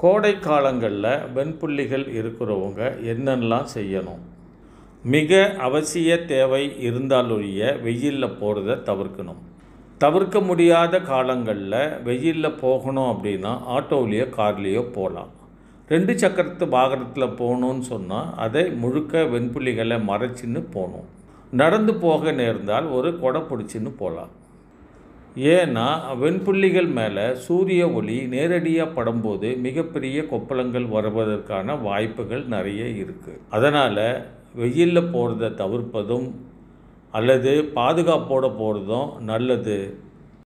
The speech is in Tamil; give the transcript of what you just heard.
கோடை காலங்களில் வெண்புள்ளிகள் இருக்கிறவங்க என்னென்னலாம் செய்யணும்? மிக அவசிய தேவை இருந்தாலொழிய வெயிலில் போகிறத தவிர்க்கணும். தவிர்க்க முடியாத காலங்களில் வெயிலில் போகணும் அப்படின்னா ஆட்டோவிலையோ கார்லேயோ போகலாம் ரெண்டு சக்கரத்து வாகனத்தில் போகணுன்னு சொன்னால் அதை முழுக்க வெண்புள்ளிகளை மறைச்சின்னு போகணும். நடந்து போக நேர்ந்தால் ஒரு கொடை பிடிச்சின்னு போகலாம் ஏன்னா வெண்புள்ளிகள் மேலே சூரிய ஒளி நேரடியாக படும்போது மிகப்பெரிய கொப்பளங்கள் வருவதற்கான வாய்ப்புகள் நிறைய இருக்குது அதனால் வெயிலில் போகிறத தவிர்ப்பதும் அல்லது பாதுகாப்போடு போகிறதும் நல்லது.